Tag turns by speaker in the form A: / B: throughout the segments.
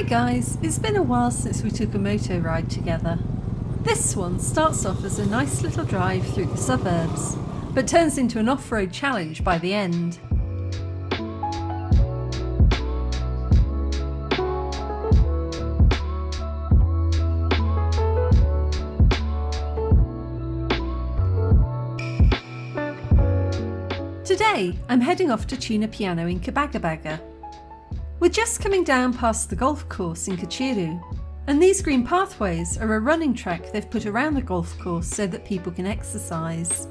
A: Hi guys, it's been a while since we took a moto ride together. This one starts off as a nice little drive through the suburbs, but turns into an off-road challenge by the end. Today, I'm heading off to tune a piano in Kibagabaga. We're just coming down past the golf course in Kacyiru, and these green pathways are a running track they've put around the golf course so that people can exercise.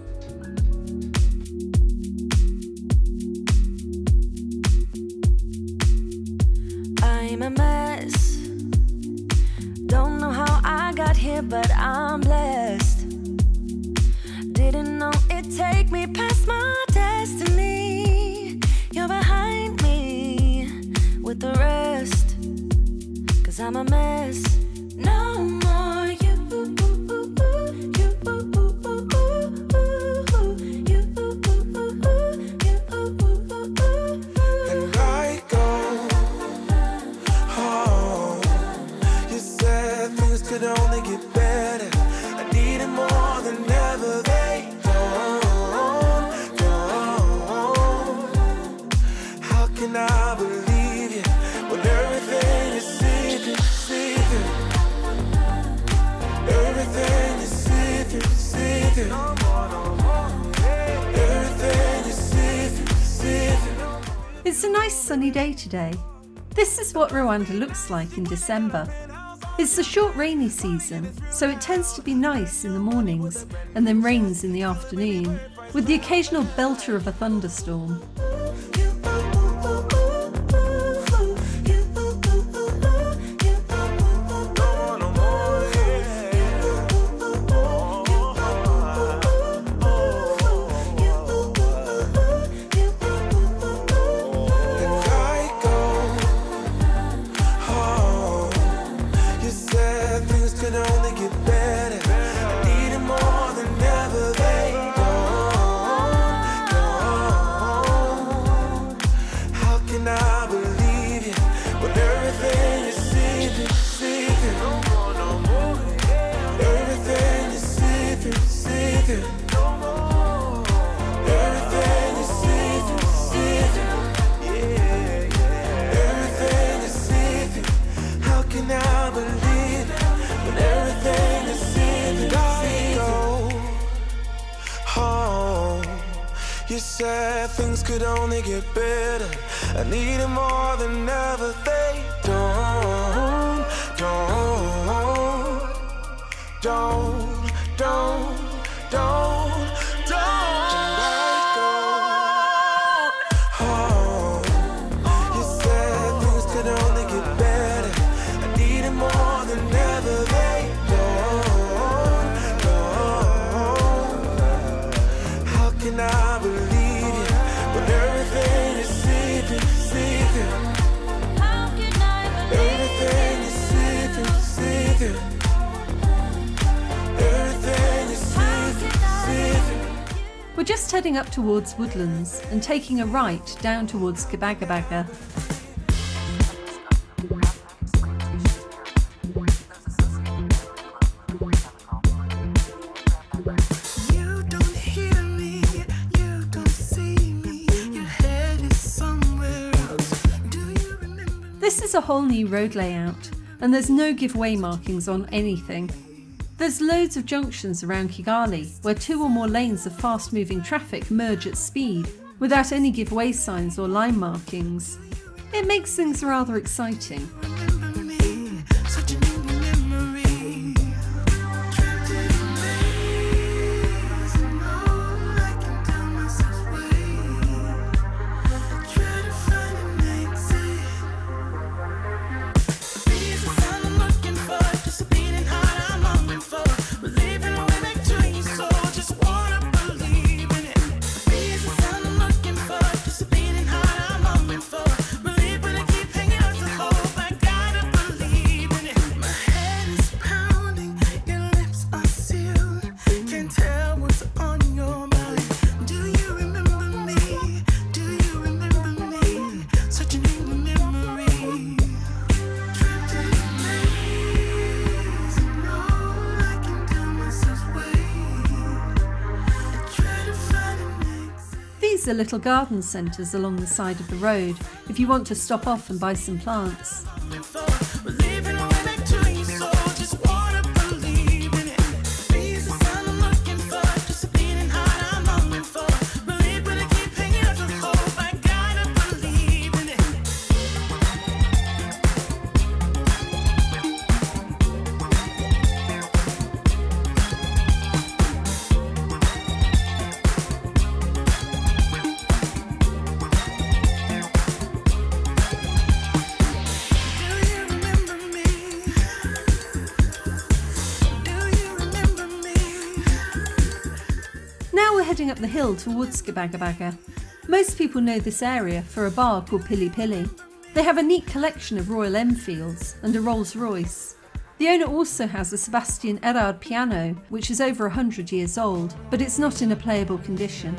B: Cause I'm a mess. No more
A: nice sunny day today. This is what Rwanda looks like in December. It's the short rainy season, so it tends to be nice in the mornings and then rains in the afternoon, with the occasional belter of a thunderstorm.
C: See-through. Everything is see-through. Everything is. How can I believe when everything is see-through? Oh, Home. You said things could only get better. I need it more than ever. They don't, don't, don't,
A: just heading up towards Woodlands and taking a right down towards Kibagabaga.
C: You don't hear me, you don't see me. Your head is somewhere else. Do you remember?
A: This is a whole new road layout, and there's no giveaway markings on anything. There's loads of junctions around Kigali where two or more lanes of fast moving traffic merge at speed without any giveaway signs or line markings. It makes things rather exciting.
D: Little garden centres along the side of the road if you want to stop off and buy some plants. Heading up the hill towards Kibagabaga. Most people know this area for a bar called Pili Pili. They have a neat collection of Royal Enfields and a Rolls Royce. The owner also has a Sebastian Erard piano, which is over 100 years old, but it's not in a playable condition.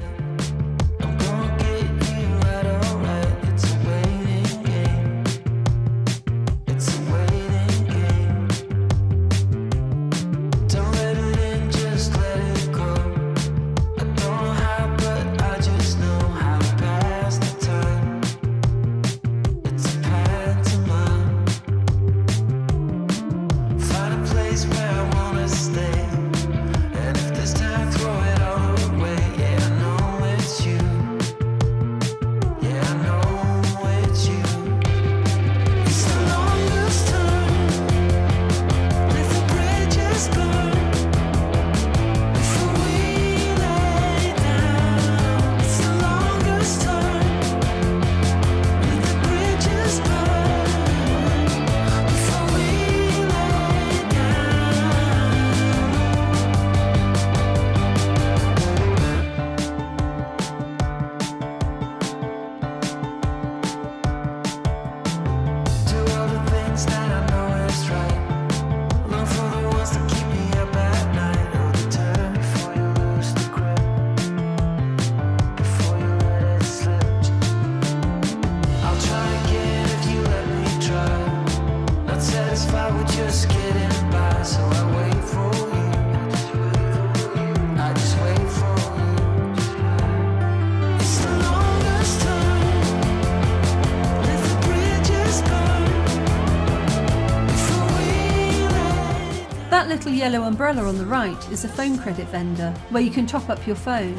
D: Yellow umbrella on the right is a phone credit vendor where you can top up your phone.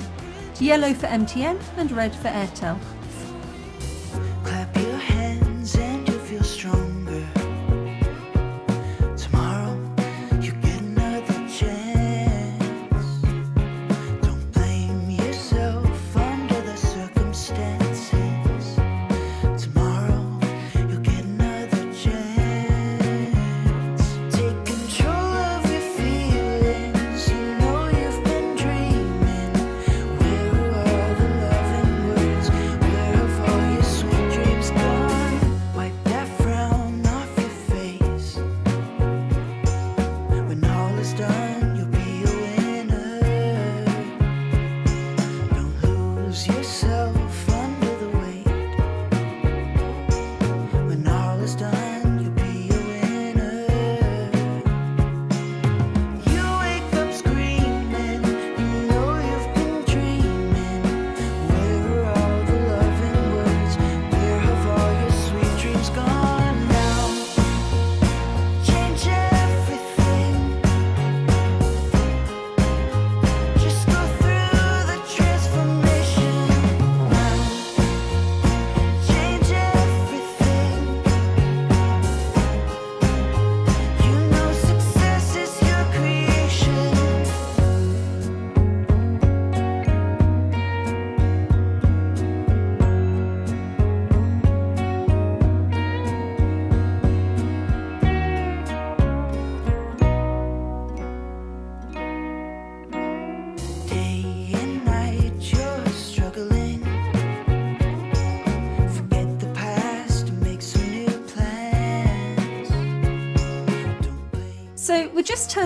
D: Yellow for MTN and red for Airtel.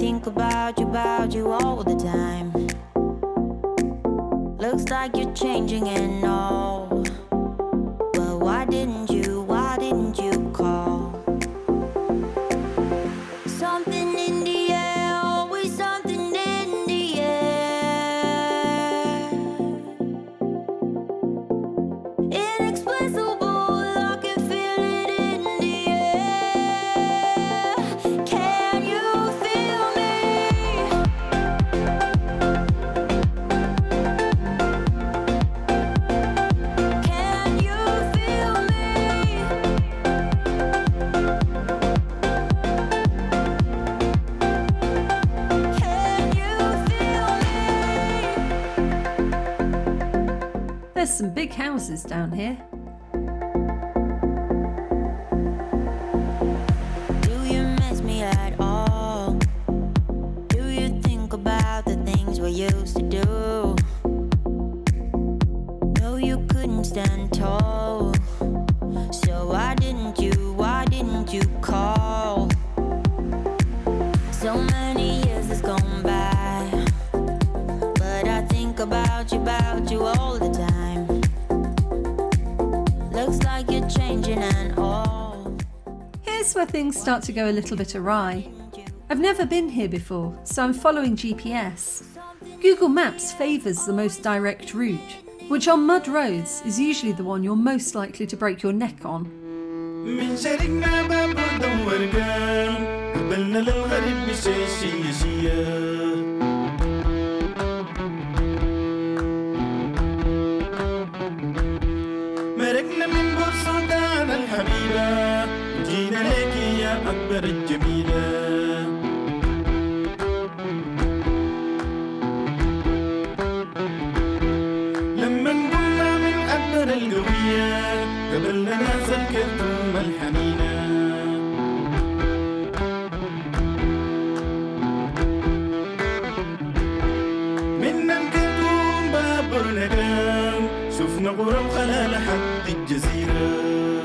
B: think about you, about you all the time. Looks like you're changing and all, but why didn't you?
A: There's some big houses down here.
B: Used to do? No, you couldn't stand tall. So why didn't you? Why didn't you call? So many years has gone by, but I think about you, about you all the time. Looks like you're changing and all.
A: Here's where things start to go a little bit awry. I've never been here before, so I'm following GPS. Google Maps favours the most direct route, which on mud roads is usually the one you're most likely to break your neck on.
E: أكبر الجميلة. لما نقول من أكبر القوية قبل ناس كرتم الحنينة. من شفنا غرب خلال حد الجزيرة.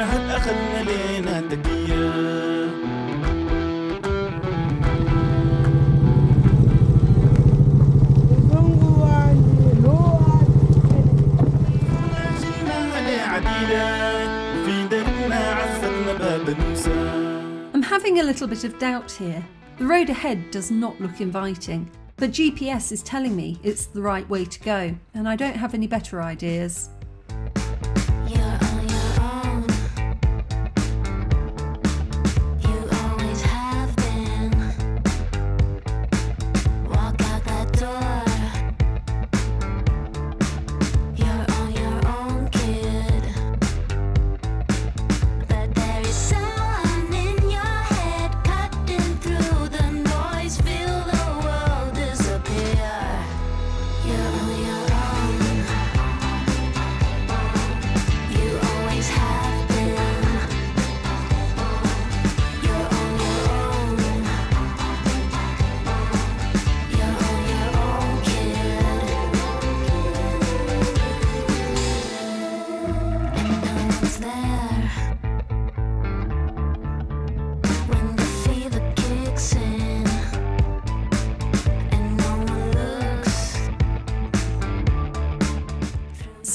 E: دربنا عزتنا باب موسى
A: I'm having a little bit of doubt here. The road ahead does not look inviting, but GPS is telling me it's the right way to go, and I don't have any better ideas.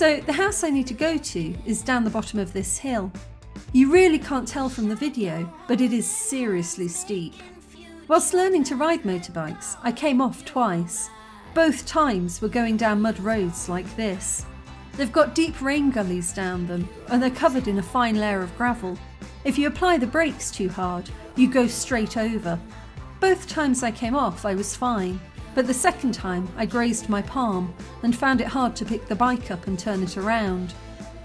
A: So, the house I need to go to is down the bottom of this hill. You really can't tell from the video, but it is seriously steep. Whilst learning to ride motorbikes, I came off twice. Both times were going down mud roads like this. They've got deep rain gullies down them, and they're covered in a fine layer of gravel. If you apply the brakes too hard, you go straight over. Both times I came off, I was fine, but the second time I grazed my palm and found it hard to pick the bike up and turn it around.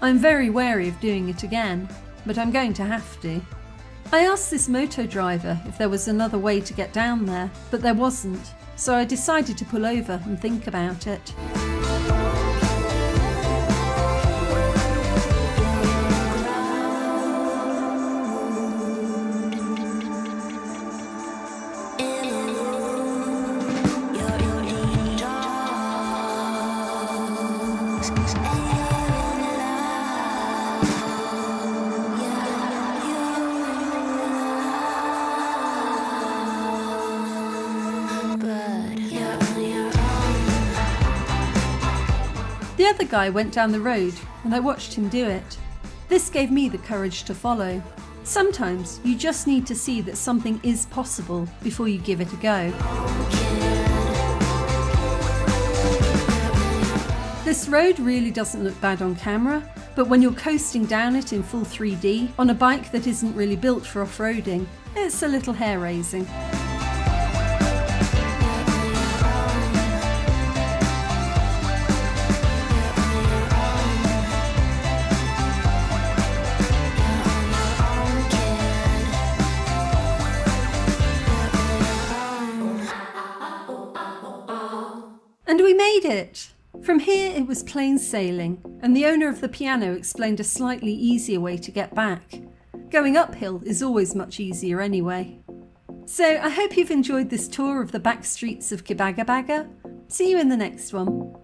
A: I'm very wary of doing it again, but I'm going to have to. I asked this moto driver if there was another way to get down there, but there wasn't, so I decided to pull over and think about it. The other guy went down the road and I watched him do it. This gave me the courage to follow. Sometimes you just need to see that something is possible before you give it a go. This road really doesn't look bad on camera, but when you're coasting down it in full 3D on a bike that isn't really built for off roading, it's a little hair raising. It! From here it was plain sailing, and the owner of the piano explained a slightly easier way to get back. Going uphill is always much easier anyway. So I hope you've enjoyed this tour of the back streets of Kibagabaga. See you in the next one.